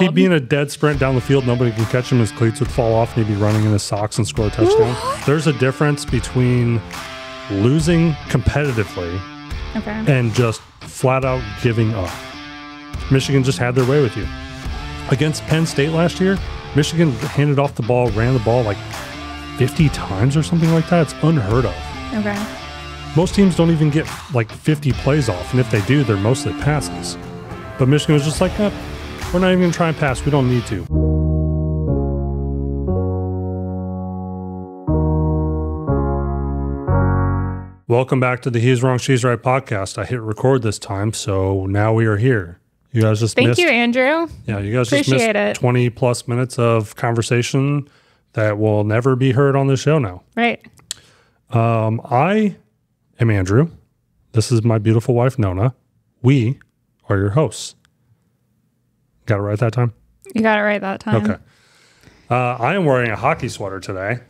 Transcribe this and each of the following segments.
He'd be in a dead sprint down the field. Nobody can catch him. His cleats would fall off, and he'd be running in his socks and score a touchdown. There's a difference between losing competitively Okay. and just flat out giving up. Michigan just had their way with you. Against Penn State last year, Michigan handed off the ball, ran the ball like 50 times or something like that. It's unheard of. Okay. Most teams don't even get like 50 plays off, and if they do, they're mostly passes. But Michigan was just like, "Eh, we're not even going to try and pass. We don't need to. Welcome back to the He's Wrong, She's Right podcast. I hit record this time, so now we are here. You guys just Thank missed, you, Andrew. yeah, you guys just missed Appreciate it. 20 plus minutes of conversation that will never be heard on the show now. Right. Um, I am Andrew. This is my beautiful wife, Nona. We are your hosts. Got it right that time? You got it right that time. Okay. Uh, I am wearing a hockey sweater today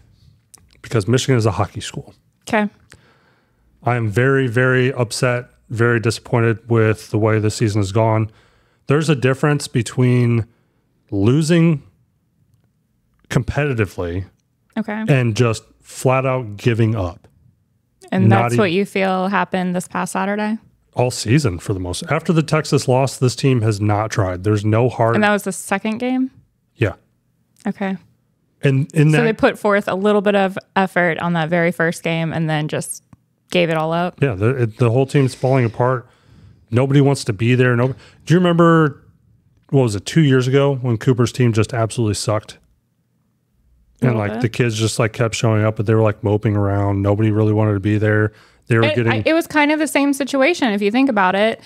because Michigan is a hockey school. Okay. I am very, very upset, very disappointed with the way the season has gone. There's a difference between losing competitively Okay. and just flat out giving up. And not that's e- what you feel happened this past Saturday? All season for the most. After the Texas loss, this team has not tried. There's no heart. And that was the second game? yeah, Okay. and in So they put forth a little bit of effort on that very first game and then just gave it all up. yeah, the it, the whole team's falling apart. Nobody wants to be there. No, do you remember what was it two years ago when Cooper's team just absolutely sucked? And like bit. the kids just like kept showing up, but they were like moping around. Nobody really wanted to be there. They were It, getting I- it was kind of the same situation if you think about it.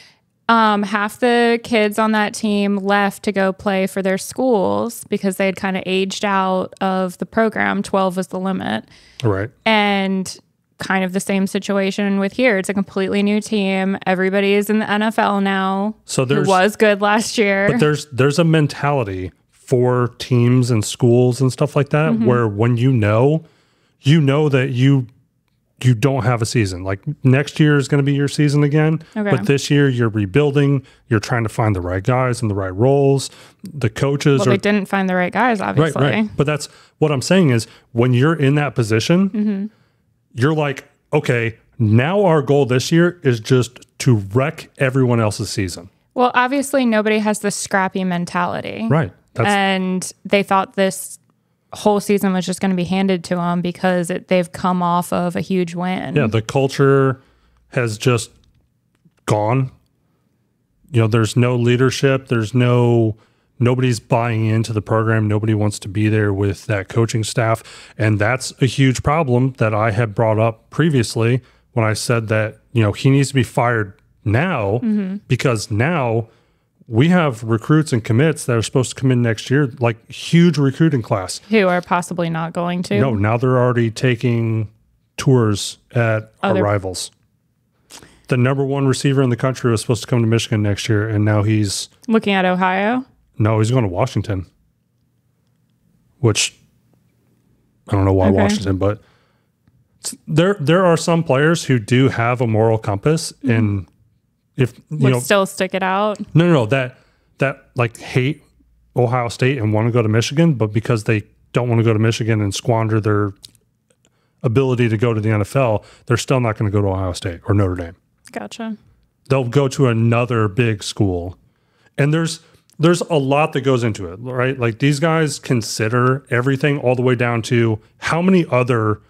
Um, half the kids on that team left to go play for their schools because they had kind of aged out of the program. 12 was the limit. right. And kind of the same situation with here. It's a completely new team. Everybody is in the NFL now. So there was good last year. But there's there's a mentality for teams and schools and stuff like that Mm-hmm. where when you know, you know that you you don't have a season. Like next year is going to be your season again, Okay. but this year you're rebuilding. You're trying to find the right guys and the right roles. The coaches well, are they didn't find the right guys, right, obviously. right. But that's what I'm saying is when you're in that position, Mm-hmm. you're like, okay, now our goal this year is just to wreck everyone else's season. Well, obviously, nobody has the scrappy mentality. Right. That's and they thought this whole season was just going to be handed to them because it, they've come off of a huge win. Yeah, the culture has just gone. You know, there's no leadership. There's no nobody's buying into the program. Nobody wants to be there with that coaching staff, and that's a huge problem that I had brought up previously when I said that you know he needs to be fired now mm-hmm. because now we have recruits and commits that are supposed to come in next year, like huge recruiting class. Who are possibly not going to. No, now they're already taking tours at oh, our rivals. The number one receiver in the country was supposed to come to Michigan next year, and now he's Looking at Ohio. no, he's going to Washington. Which I don't know why Okay. Washington, but there there are some players who do have a moral compass, and if you Would know, still stick it out. no, no, no, that that like hate Ohio State and want to go to Michigan, but because they don't want to go to Michigan and squander their ability to go to the NFL, they're still not going to go to Ohio State or Notre Dame. Gotcha. They'll go to another big school. And there's there's a lot that goes into it, right? Like these guys consider everything all the way down to how many other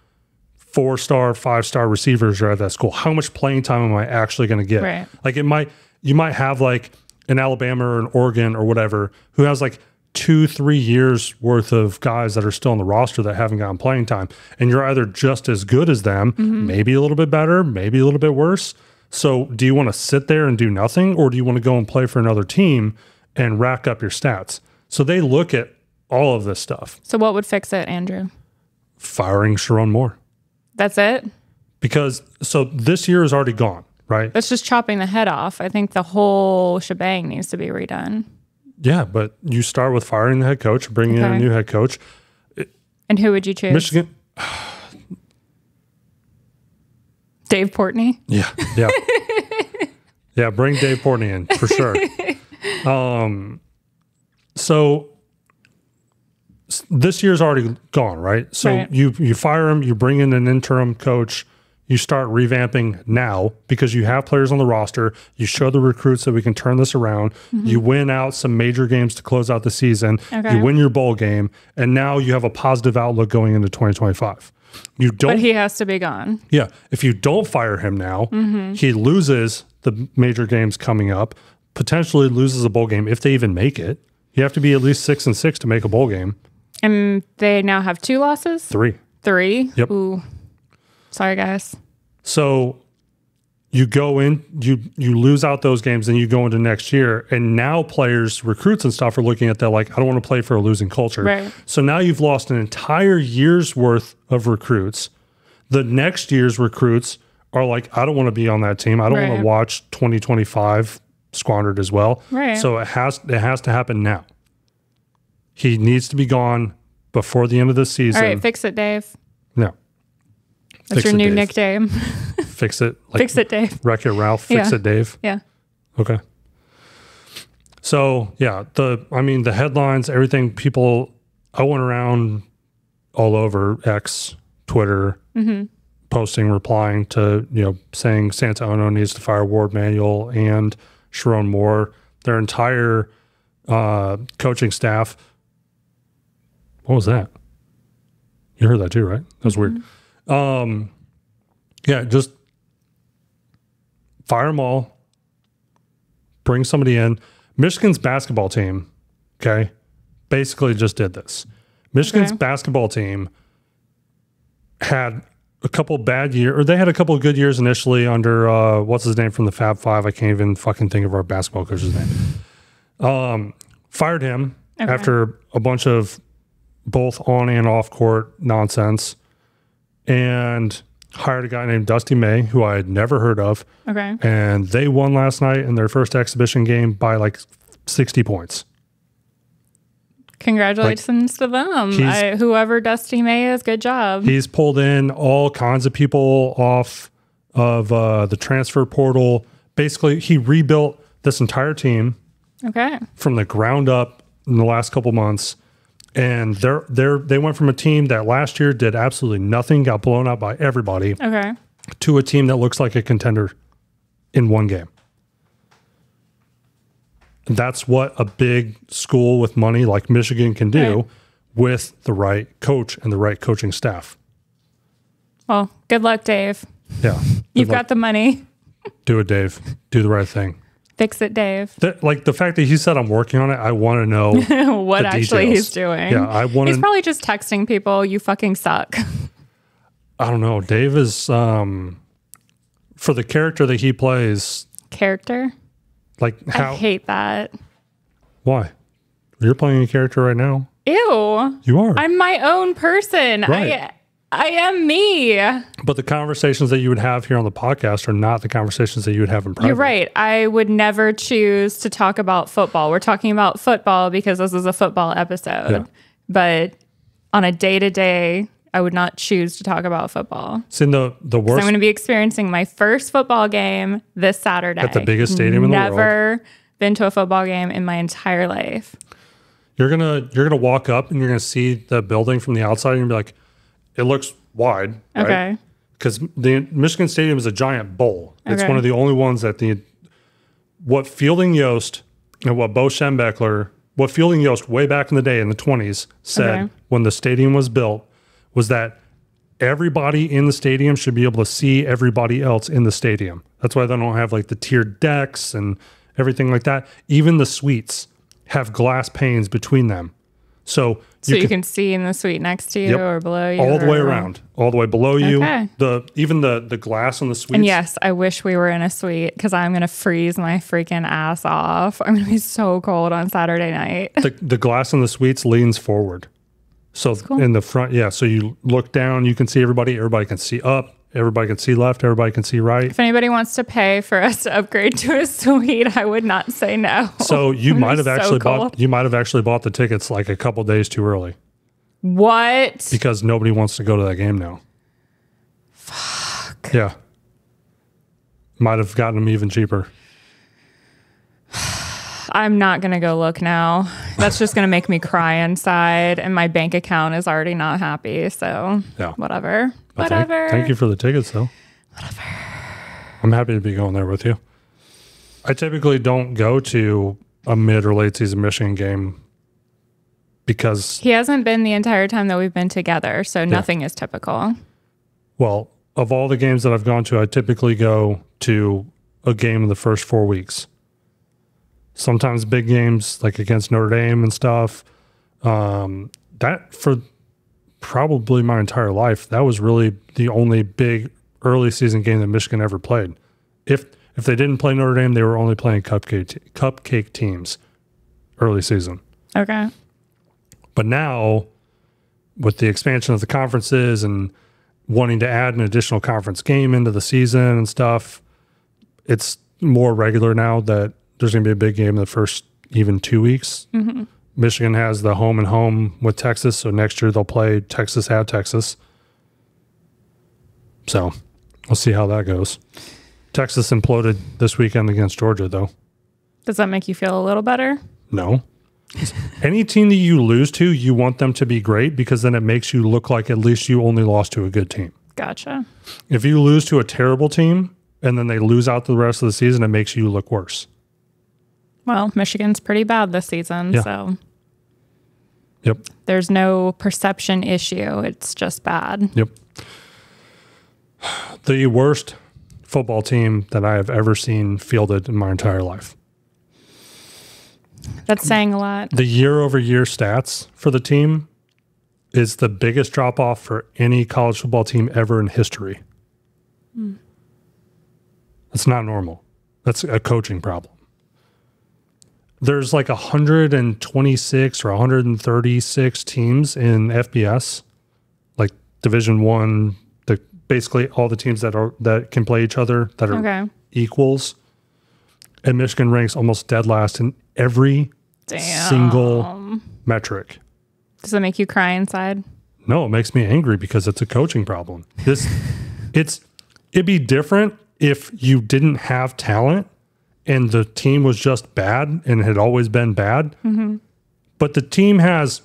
four star, five star receivers are at that school. How much playing time am I actually going to get? Right. Like it might you might have like an Alabama or an Oregon or whatever who has like two, three years worth of guys that are still on the roster that haven't gotten playing time. And you're either just as good as them, mm-hmm. maybe a little bit better, maybe a little bit worse. So do you want to sit there and do nothing or do you want to go and play for another team and rack up your stats? So they look at all of this stuff. So, what would fix it, Andrew? Firing Sherrone Moore. That's it? Because so this year is already gone, right? That's just chopping the head off. I think the whole shebang needs to be redone. Yeah, but you start with firing the head coach, bringing in a new head coach. And who would you choose? Michigan, Dave Portnoy? yeah, yeah, yeah. Bring Dave Portnoy in for sure. Um, so this year's already gone, right? So Right. you you fire him, you bring in an interim coach, you start revamping now because you have players on the roster. You show the recruits that we can turn this around. Mm-hmm. You win out some major games to close out the season. Okay. You win your bowl game, and now you have a positive outlook going into 2025. You don't But he has to be gone. yeah. If you don't fire him now, mm-hmm. he loses the major games coming up, potentially loses a bowl game if they even make it. You have to be at least six and six to make a bowl game. And they now have two losses? Three. Three? Yep. Ooh. Sorry, guys. So you go in, you you lose out those games, and you go into next year, and now players, recruits, and stuff are looking at that like, I don't want to play for a losing culture. Right. So now you've lost an entire year's worth of recruits. The next year's recruits are like, I don't want to be on that team. I don't want to watch 2025 squandered as well. Right. So it has it has to happen now. He needs to be gone before the end of the season. All right, fix it, Dave. no. That's Fix your it, new Dave. nickname. Fix it. Like fix it, Dave. Wreck It Ralph. Fix Yeah. it, Dave. Yeah. Okay. So yeah, the I mean the headlines, everything. People, I went around all over X, Twitter, posting, replying to you know saying Santa Ono needs to fire Warde Manuel and Sherrone Moore, their entire uh, coaching staff. What was that? You heard that too, right? That was weird. Um, yeah, just fire them all bring somebody in. Michigan's basketball team, okay, basically just did this. Michigan's Okay. basketball team had a couple bad years, or they had a couple of good years initially under uh, what's his name from the Fab Five. I can't even fucking think of our basketball coach's name. Um, fired him Okay. after a bunch of both on and off court nonsense, and hired a guy named Dusty May, who I had never heard of Okay. and they won last night in their first exhibition game by like 60 points. Congratulations to them. I, whoever Dusty May is, good job. He's pulled in all kinds of people off of uh, the transfer portal. Basically, he rebuilt this entire team okay. from the ground up in the last couple months. And they're they're they went from a team that last year did absolutely nothing, got blown out by everybody, Okay. to a team that looks like a contender in one game. That's what a big school with money like Michigan can do Right. with the right coach and the right coaching staff. Well, good luck, Dave. Yeah. You've got the money. do it, Dave. Do the right thing. Fix it, Dave. Th- like the fact that he said I'm working on it, I want to know. what The actually details. he's doing. Yeah, I want He's probably just texting people, you fucking suck. I don't know. Dave is um for the character that he plays. Character. Like I hate that. why? You're playing a character right now. Ew. You are. I'm my own person. Right. I I am me. But the conversations that you would have here on the podcast are not the conversations that you would have in private. You're right. I would never choose to talk about football. We're talking about football because this is a football episode. Yeah. But on a day to day, I would not choose to talk about football. See, the the So I'm going to be experiencing my first football game this Saturday At the biggest stadium in the world. Never been to a football game in my entire life. You're gonna you're gonna walk up and you're gonna see the building from the outside and you're gonna be like, it looks wide. Okay. Because the Michigan Stadium is a giant bowl. It's Okay. one of the only ones that the what Fielding Yost and what Bo Schembechler, what Fielding Yost way back in the day in the 20s said Okay. when the stadium was built was that everybody in the stadium should be able to see everybody else in the stadium. That's why they don't have like the tiered decks and everything like that. Even the suites have glass panes between them. So, So you, can, see in the suite next to you Yep. or below you. all the way around, all the way below you. Okay. The even the the glass on the suite. And yes, I wish we were in a suite because I'm going to freeze my freaking ass off. I'm going to be so cold on Saturday night. the, the glass in the suites leans forward. So cool. in the front, yeah. So you look down, you can see everybody. Everybody can see up. Everybody can see left. Everybody can see right. If anybody wants to pay for us to upgrade to a suite, I would not say no. So you might have so actually bought you might have actually bought the tickets like a couple days too early What? because nobody wants to go to that game now. Fuck. Yeah. Might have gotten them even cheaper. I'm not going to go look now. That's just going to make me cry inside, and my bank account is already not happy. So, Yeah. whatever. Thank- Whatever. Thank, you for the tickets, though. Whatever. I'm happy to be going there with you. I typically don't go to a mid or late season Michigan game because, He hasn't been the entire time that we've been together, so nothing is typical. well, of all the games that I've gone to, I typically go to a game in the first four weeks. Sometimes big games like against Notre Dame and stuff. Um, that for probably my entire life, that was really the only big early season game that Michigan ever played. If if they didn't play Notre Dame, they were only playing cupcake cupcake teams early season. Okay. But now, with the expansion of the conferences and wanting to add an additional conference game into the season and stuff, it's more regular now that there's going to be a big game in the first even two weeks. Mm-hmm. Michigan has the home and home with Texas, so next year they'll play Texas at Texas. So we'll see how that goes. Texas imploded this weekend against Georgia, though. Does that make you feel a little better? No. Any team that you lose to, you want them to be great because then it makes you look like at least you only lost to a good team. Gotcha. If you lose to a terrible team and then they lose out the rest of the season, it makes you look worse. Well, Michigan's pretty bad this season, Yeah. so Yep. there's no perception issue. It's just bad. Yep. The worst football team that I have ever seen fielded in my entire life. That's saying a lot. The year over year stats for the team is the biggest drop off for any college football team ever in history. Hmm. That's not normal. That's a coaching problem. There's like 126 or 136 teams in FBS, like Division One. The basically all the teams that are that can play each other that are Okay. equals. And Michigan ranks almost dead last in every Damn. single metric. Does that make you cry inside? No, it makes me angry because it's a coaching problem. This it's it'd be different if you didn't have talent and the team was just bad and had always been bad. Mm-hmm. But the team has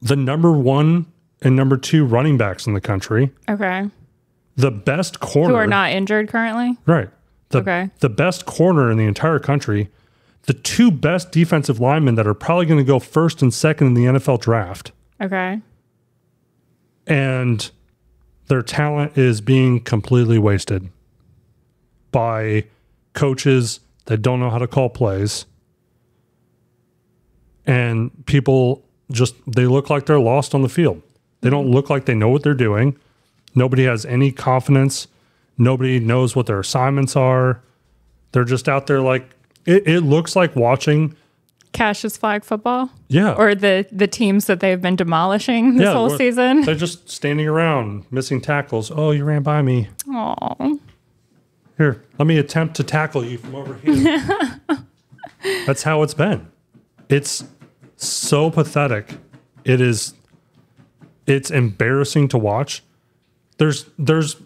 the number one and number two running backs in the country, Okay. the best corner. Who are not injured currently? Right. The, Okay. the best corner in the entire country, the two best defensive linemen that are probably going to go first and second in the NFL draft, Okay. and their talent is being completely wasted by coaches that don't know how to call plays. And people just, they look like they're lost on the field. They don't look like they know what they're doing. Nobody has any confidence. Nobody knows what their assignments are. They're just out there like, it, it looks like watching. Cash's flag football? Yeah. Or the the teams that they've been demolishing this Yeah, whole season? They're just standing around, missing tackles. Oh, you ran by me. Aw. Here, let me attempt to tackle you from over here. That's how it's been. It's so pathetic. It is it's embarrassing to watch. There's there's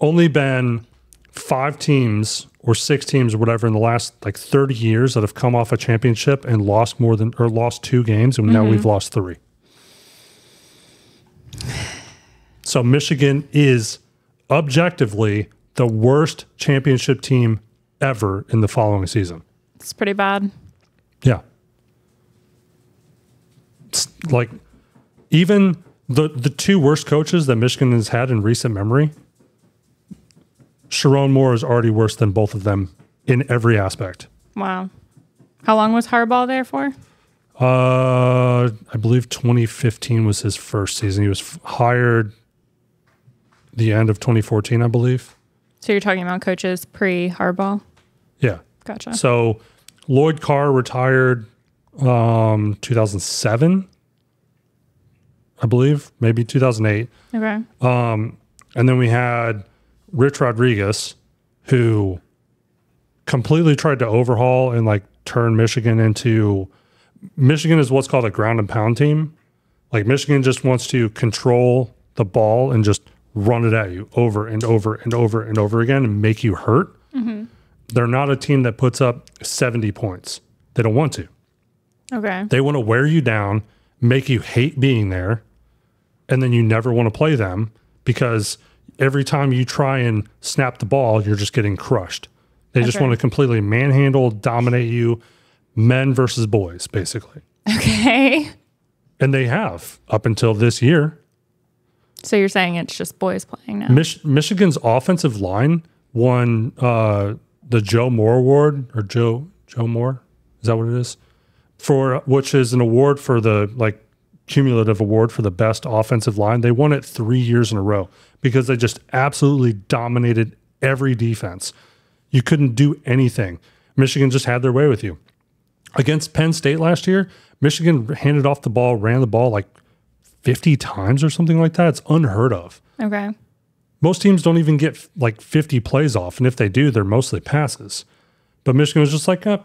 only been five teams or six teams or whatever in the last like 30 years that have come off a championship and lost more than or lost two games and now we've mm-hmm. lost 3. So Michigan is objectively the worst championship team ever in the following season. It's pretty bad. Yeah. It's like even the the two worst coaches that Michigan has had in recent memory, Sherrone Moore is already worse than both of them in every aspect. Wow. How long was Harbaugh there for? Uh, I believe 2015 was his first season. He was hired the end of 2014, I believe. So you're talking about coaches pre Harbaugh? Yeah. Gotcha. So Lloyd Carr retired um 2007 I believe, maybe 2008. Okay. Um And then we had Rich Rodriguez who completely tried to overhaul and like turn Michigan into Michigan is what's called a ground and pound team. Like Michigan just wants to control the ball and just run it at you over and over and over and over again and make you hurt. Mm-hmm. They're not a team that puts up 70 points. They don't want to. Okay. They want to wear you down, make you hate being there, and then you never want to play them because every time you try and snap the ball, you're just getting crushed. They just want to completely manhandle, dominate you, men versus boys, basically. Okay. And they have up until this year. So you're saying it's just boys playing now? Mich- Michigan's offensive line won uh, the Joe Moore Award or Joe Joe Moore. Is that what it is? For which is an award for the like cumulative award for the best offensive line. They won it three years in a row because they just absolutely dominated every defense. You couldn't do anything. Michigan just had their way with you. Against Penn State last year, Michigan handed off the ball, ran the ball like 50 times or something like that. It's unheard of Okay. most teams don't even get like 50 plays off. And if they do, they're mostly passes. But Michigan was just like, uh,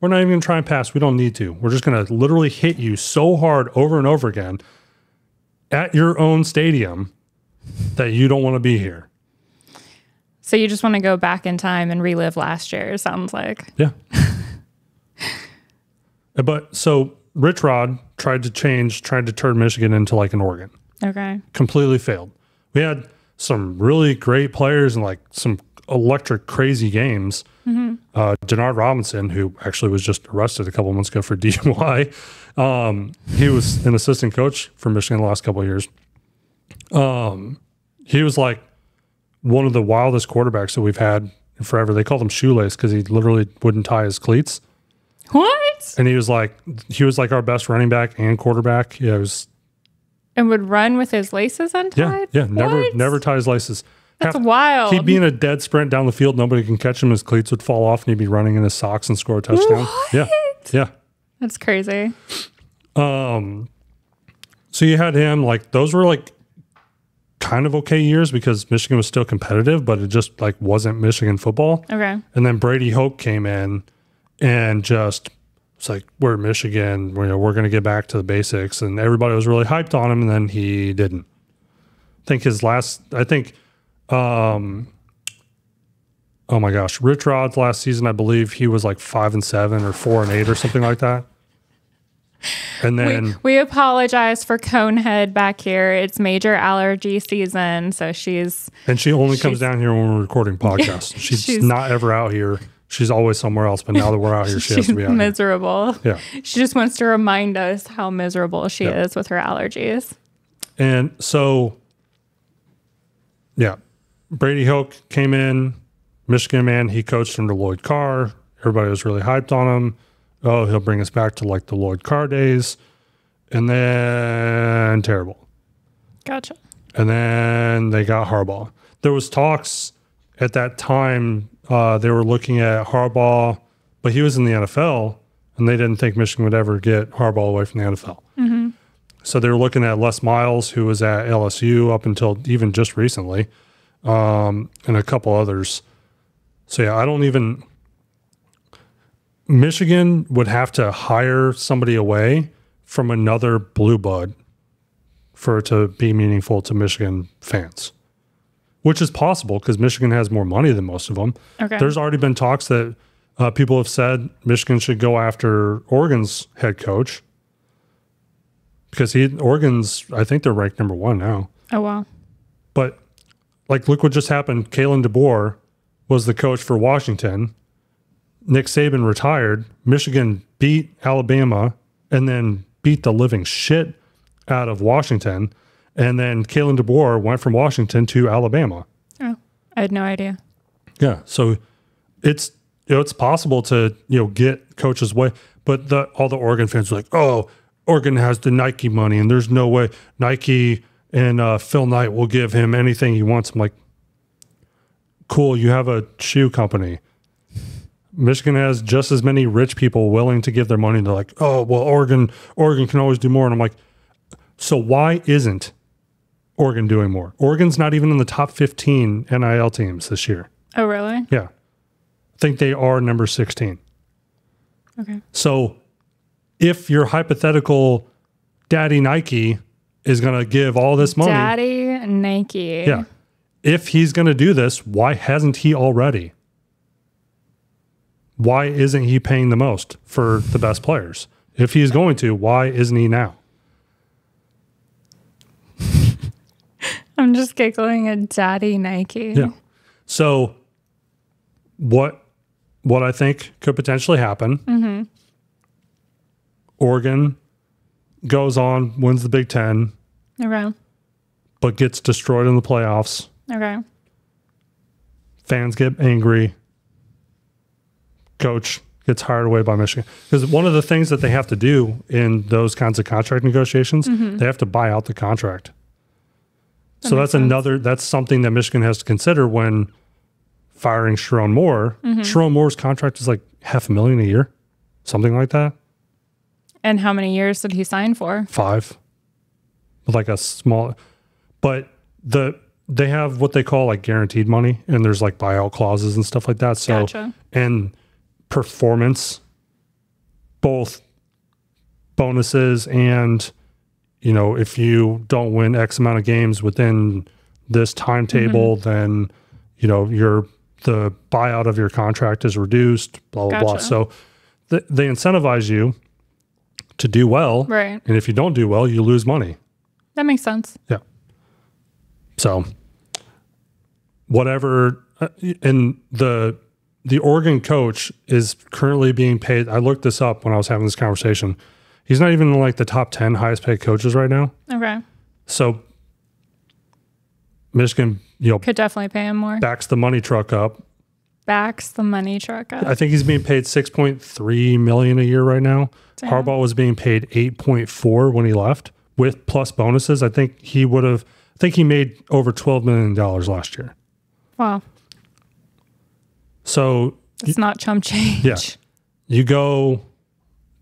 we're not even going to try and pass. We don't need to. We're just going to literally hit you so hard over and over again at your own stadium that you don't want to be here. So you just want to go back in time and relive last year, it sounds like. Yeah. but so Rich Rod tried to change, tried to turn Michigan into like an Oregon. Okay. completely failed. We had some really great players and like some electric, crazy games. Uh, Denard Robinson, who actually was just arrested a couple months ago for DUI, um, he was an assistant coach for Michigan the last couple of years. Um, he was like one of the wildest quarterbacks that we've had in forever. They called him shoelace because he literally wouldn't tie his cleats. What? And he was like, he was like our best running back and quarterback. Yeah, it was And would run with his laces untied? yeah. yeah. Never, What? never tie his laces. That's Half- wild. He'd be in a dead sprint down the field. Nobody can catch him. His cleats would fall off, and he'd be running in his socks and score a touchdown. Yeah, yeah. That's crazy. Um, so you had him. Like those were like kind of okay years because Michigan was still competitive, but it just like wasn't Michigan football. Okay. And then Brady Hoke came in and just it's like we're in Michigan. We're, we're going to get back to the basics, and everybody was really hyped on him, and then he didn't. I think his last. I think. um Oh my gosh, Rich Rod's last season, I believe he was like five and seven or four and eight or something like that. And then We apologize for Conehead back here. It's major allergy season, so she's And she only comes down here when we're recording podcasts. She's, She's- not ever out here. She's always somewhere else. But now that we're out here, she has she's to be out here. miserable. Yeah. She just wants to remind us how miserable she Yeah. is with her allergies. And so, yeah, Brady Hoke came in, Michigan man. He coached under Lloyd Carr. Everybody was really hyped on him. Oh, he'll bring us back to like the Lloyd Carr days. And then terrible. Gotcha. and then they got Harbaugh. There was talks at that time. Uh, they were looking at Harbaugh, but he was in the NFL, and they didn't think Michigan would ever get Harbaugh away from the NFL. So they were looking at Les Miles, who was at LSU up until even just recently, um, and a couple others. So yeah, I don't even. Michigan would have to hire somebody away from another blue blood for it to be meaningful to Michigan fans, which is possible because Michigan has more money than most of them. Okay. There's already been talks that uh, people have said Michigan should go after Oregon's head coach because he Oregon's I think they're ranked number one now. Oh wow. But like, look what just happened. Kalen DeBoer was the coach for Washington. Nick Saban retired. Michigan beat Alabama and then beat the living shit out of Washington. And then Kalen DeBoer went from Washington to Alabama. Oh, I had no idea. Yeah. So it's you know it's possible to you know get coaches way, but the all the Oregon fans are like, oh, Oregon has the Nike money, and there's no way Nike and uh, Phil Knight will give him anything he wants. I'm like, cool. You have a shoe company. Michigan has just as many rich people willing to give their money. They're like, oh, well, Oregon, Oregon can always do more. And I'm like, so why isn't Oregon doing more? Oregon's not even in the top 15 NIL teams this year. Oh really? Yeah. I think they are number 16. Okay. So if your hypothetical daddy Nike is going to give all this money, Daddy Nike. yeah. If he's going to do this, why hasn't he already? Why isn't he paying the most for the best players? If he's going to, why isn't he now? I'm just giggling at Daddy Nike. Yeah. So what what I think could potentially happen? Mm-hmm. Oregon goes on, wins the Big Ten, Okay. but gets destroyed in the playoffs. Okay. Fans get angry. Coach gets hired away by Michigan. Because one of the things that they have to do in those kinds of contract negotiations, mm-hmm. they have to buy out the contract. So that's sense. another that's something that Michigan has to consider when firing Sherrone Moore. Mm-hmm. Sherrone Moore's contract is like half a million a year, something like that. And how many years did he sign for? five like a small but the they have what they call like guaranteed money and there's like buyout clauses and stuff like that so Gotcha. and performance both bonuses and you know if you don't win x amount of games within this timetable then you know your the buyout of your contract is reduced blah blah blah so th- they incentivize you to do well Right. and if you don't do well, you lose money. That makes sense. Yeah. So, whatever, uh, and the the Oregon coach is currently being paid. I looked this up when I was having this conversation. He's not even in like the top ten highest paid coaches right now. Okay. So, Michigan, you know, Could definitely pay him more. backs the money truck up. Backs the money truck up. I think he's being paid six point three million a year right now. Damn. Harbaugh was being paid eight point four when he left with plus bonuses. I think he would have. I think he made over twelve million dollars last year. Wow. So It's not chump change. Yeah. you go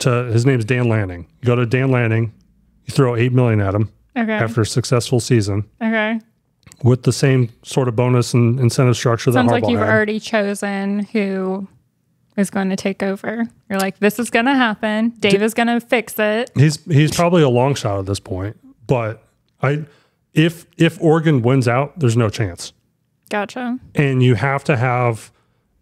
to his name's Dan Lanning. You go to Dan Lanning. You throw eight million at him Okay. after a successful season okay. with the same sort of bonus and incentive structure Sounds that like you've had. already chosen who is going to take over. You're like, this is going to happen. Dave is going to fix it. He's he's probably a long shot at this point, but I if if Oregon wins out, there's no chance. Gotcha. and you have to have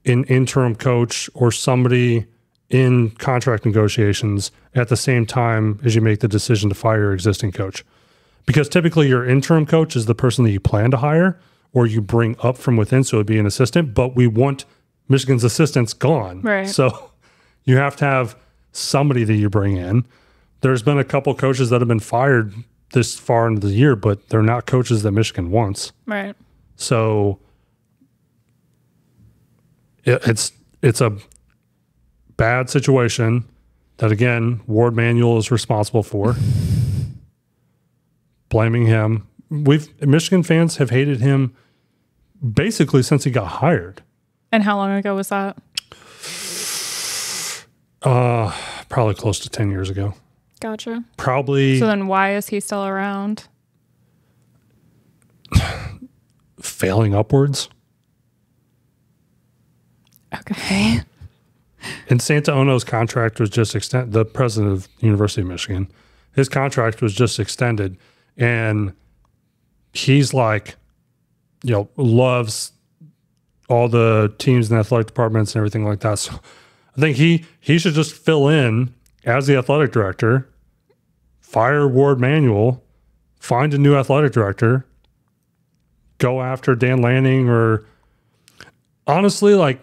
an interim coach or somebody in contract negotiations at the same time as you make the decision to fire your existing coach. Because typically your interim coach is the person that you plan to hire or you bring up from within, so it'd be an assistant, but we want Michigan's assistants gone. Right. So you have to have somebody that you bring in. There's been a couple coaches that have been fired this far into the year, but they're not coaches that Michigan wants. Right. So it, it's it's a bad situation that again Warde Manuel is responsible for. Blaming him. We've Michigan fans have hated him basically since he got hired. And how long ago was that? Uh probably close to 10 years ago. Gotcha. Probably So then why is he still around? failing upwards. Okay. And Santa Ono's contract was just extended. The president of University of Michigan, his contract was just extended, and he's like, you know, loves all the teams and athletic departments and everything like that. So I think he he should just fill in as the athletic director, fire Warde Manuel, find a new athletic director, go after Dan Lanning or honestly like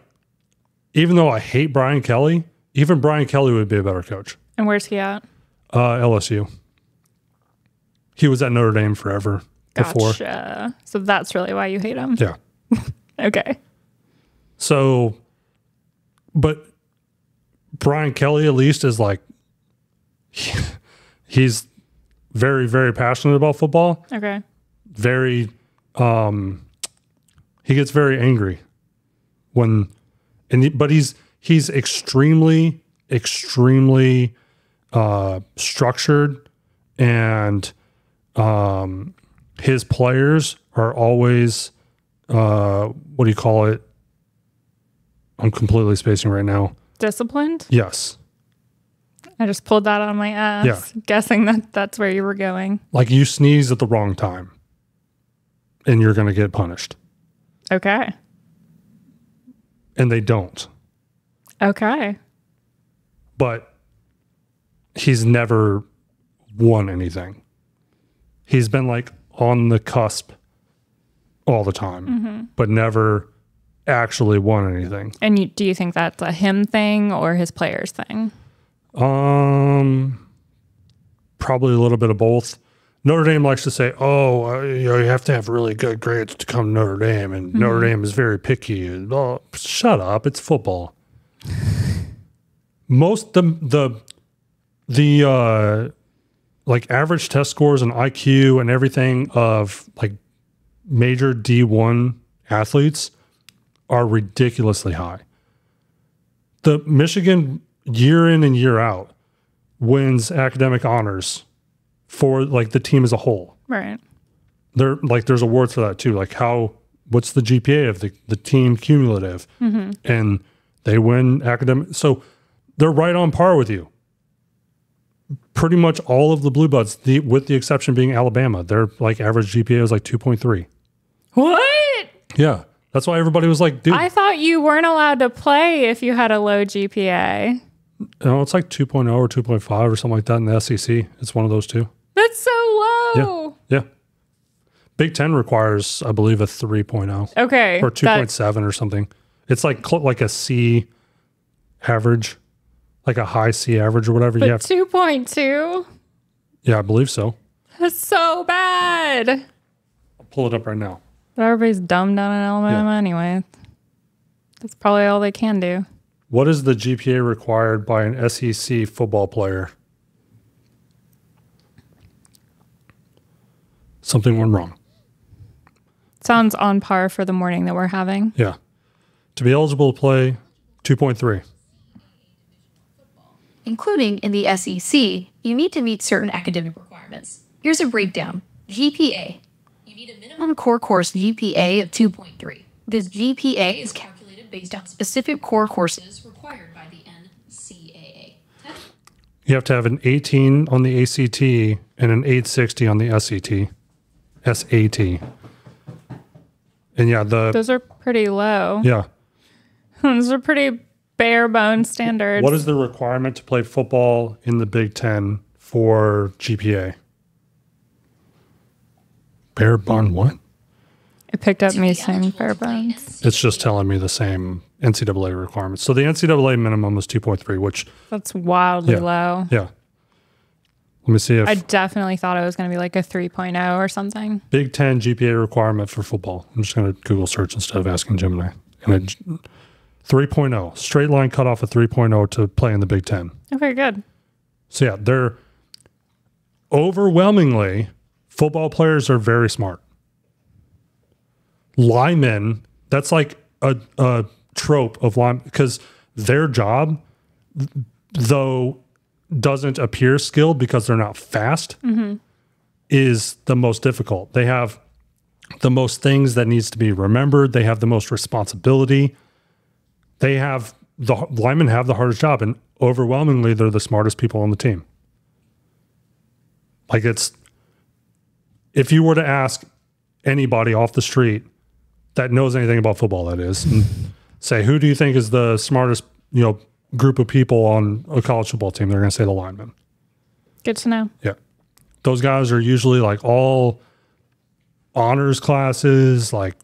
even though I hate Brian Kelly, even Brian Kelly would be a better coach. And where's he at? Uh, LSU. He was at Notre Dame forever before. So that's really why you hate him. Yeah. Okay. So, but Brian Kelly at least is like, he's very, very passionate about football. Okay. Very, um, he gets very angry when, and he, but he's he's extremely, extremely uh, structured, and um, his players are always uh, what do you call it? I'm completely spacing right now. Disciplined? Yes. I just pulled that on my ass, Yeah. guessing that that's where you were going. Like you sneeze at the wrong time and you're going to get punished. Okay. And they don't. Okay. But he's never won anything. He's been like on the cusp all the time, but never actually won anything. And you, do you think that's a him thing or his players thing? Um, probably a little bit of both. Notre Dame likes to say, "Oh, uh, you, know, you have to have really good grades to come to Notre Dame," and Notre Dame is very picky. And, oh, shut up! It's football. Most the the the uh, like average test scores and IQ and everything of like major D one athletes are ridiculously high. The Michigan year in and year out wins academic honors for like the team as a whole. Right. There like there's awards for that too. Like how what's the GPA of the, the team cumulative? Mm-hmm. And they win academic so they're right on par with you. Pretty much all of the blue buds, the, with the exception being Alabama, their like average GPA is like 2.3. What? Yeah. That's why everybody was like, dude, I thought you weren't allowed to play if you had a low GPA. no, it's like 2.0 or 2.5 or something like that in the SEC. It's one of those two. That's so low. Yeah. Big Ten requires, I believe, a 3.0 Okay. or that- 2.7 or something. It's like like a C average, like a high C average or whatever. but Yeah, 2.2? yeah, I believe so. That's so bad. I'll pull it up right now. But everybody's dumb down in Alabama Yeah. anyway. That's probably all they can do. What is the GPA required by an SEC football player? Something went wrong. Sounds on par for the morning that we're having. Yeah. To be eligible to play, 2.3. including in the SEC, you need to meet certain academic requirements. Here's a breakdown GPA. You need a minimum core course GPA of 2.3. This GPA is calculated based on specific core courses required by the NCAA. You have to have an 18 on the ACT and an 860 on the SAT. SAT. And yeah, the Those are pretty low. yeah. Those are pretty bare bone standards. What is the requirement to play football in the Big Ten for GPA? Bare bone what? it picked up me saying bare to bones. It's just telling me the same NCAA requirements. So the NCAA minimum is 2.3, which That's wildly Yeah. low. yeah. Let me see if I definitely thought it was going to be like a 3.0 or something. Big Ten GPA requirement for football. I'm just going to Google search instead of asking Gemini. And it, 3.0, straight line cutoff of 3.0 to play in the Big Ten. Okay, good. So yeah, they're overwhelmingly football players are very smart. Linemen, that's like a, a trope of line because their job, though doesn't appear skilled because they're not fast, is the most difficult. They have the most things that needs to be remembered. They have the most responsibility. They have the linemen have the hardest job, and overwhelmingly, they're the smartest people on the team. Like it's, if you were to ask anybody off the street that knows anything about football, that is, and say who do you think is the smartest, you know, group of people on a college football team, they're going to say the linemen. Good to know. Yeah. Those guys are usually like all honors classes, like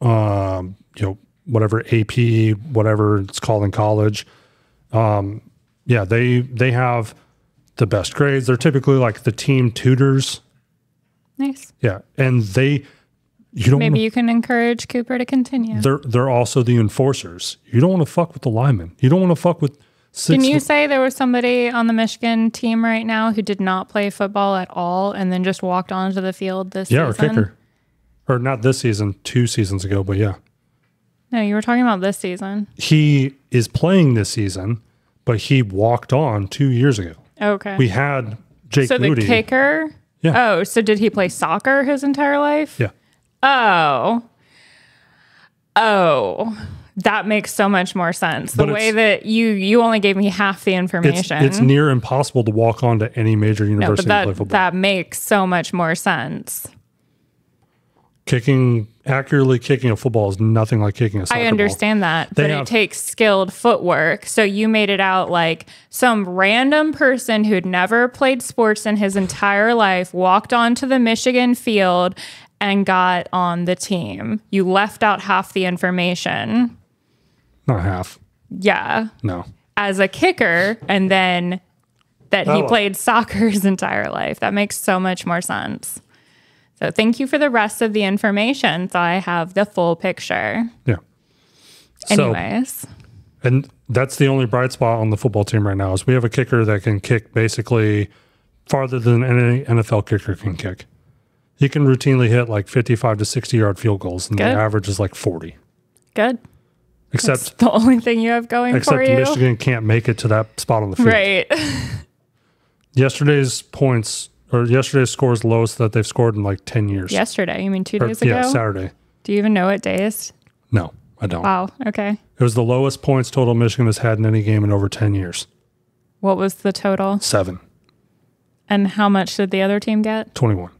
um, you know, whatever AP, whatever it's called in college. Um, yeah, they they have the best grades. They're typically like the team tutors. Nice. Yeah. And they you don't Maybe wanna, you can encourage Cooper to continue. they're they're also the enforcers. You don't want to fuck with the linemen. You don't want to fuck with six Can you say there was somebody on the Michigan team right now who did not play football at all and then just walked onto the field this yeah, or kicker. Or not this season, two seasons ago, but yeah. No, you were talking about this season. he is playing this season, but he walked on two years ago. Okay. We had Jake so the kicker? Yeah. Oh, so did he play soccer his entire life? Yeah. Oh. Oh. That makes so much more sense. The But way that you you only gave me half the information. it's near impossible to walk on to any major no, but university and play that football. that makes so much more sense. kicking accurately kicking a football is nothing like kicking a soccer I ball. understand that, They but have- it takes skilled footwork. So you made it out like some random person who'd never played sports in his entire life walked onto the Michigan field and got on the team. You left out half the information. Not half. Yeah. No. As a kicker, and then that he Oh. played soccer his entire life. That makes so much more sense. So thank you for the rest of the information. So I have the full picture. Yeah. So, Anyways. and that's the only bright spot on the football team right now is we have a kicker that can kick basically farther than any NFL kicker can kick. He can routinely hit like 55 to 60 yard field goals, and Good. the average is like 40. Good. Except That's the only thing you have going except for you. Michigan can't make it to that spot on the field. Right. Yesterday's points or yesterday's score is the lowest that they've scored in like 10 years. Yesterday. You mean two Or- days ago? yeah, Saturday. Do you even know what day is? No, I don't. Wow. Okay. It was the lowest points total Michigan has had in any game in over 10 years. What was the total? Seven. And how much did the other team get? 21.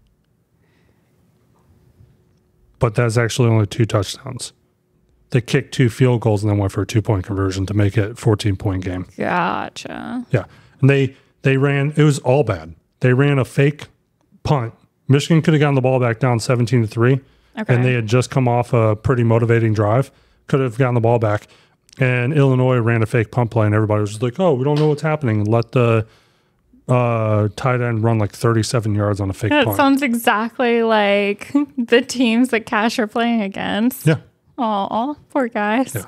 But that's actually only two touchdowns. They kicked two field goals and then went for a two point conversion to make it 14 point game. Gotcha. Yeah. And they they ran it was all bad. They ran a fake punt. Michigan could have gotten the ball back down 17 to 3 Okay. and they had just come off a pretty motivating drive. Could have gotten the ball back. And Illinois ran a fake punt play and everybody was just like, "Oh, we don't know what's happening." And let the uh, tight end run like 37 yards on a fake that punt. sounds exactly like the teams that Cash are playing against. yeah. Oh, poor guys. Yeah.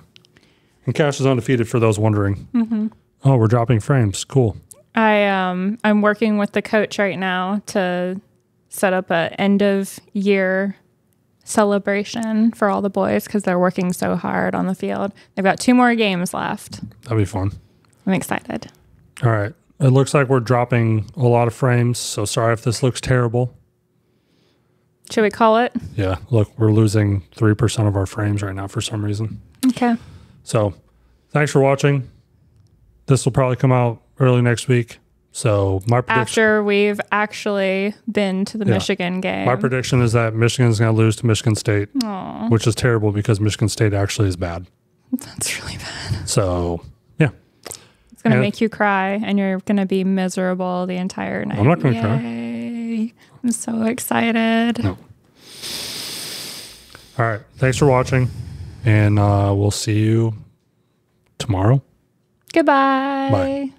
And Cash is undefeated for those wondering. Mm-hmm. Oh, we're dropping frames. Cool. I um I'm working with the coach right now to set up a end of year celebration for all the boys because they're working so hard on the field. They've got two more games left. That'd be fun. I'm excited. All right. It looks like we're dropping a lot of frames. So sorry if this looks terrible. Should we call it? Yeah. Look, we're losing 3% of our frames right now for some reason. Okay. So thanks for watching. This will probably come out early next week. So my prediction, After we've actually been to the Yeah. Michigan game. my prediction is that Michigan's going to lose to Michigan State, Aw, which is terrible because Michigan State actually is bad. that's really bad. So It's gonna make you cry, and you're gonna be miserable the entire night. I'm not gonna cry. I'm so excited. No. All right. Thanks for watching. And uh, we'll see you tomorrow. Goodbye. Bye.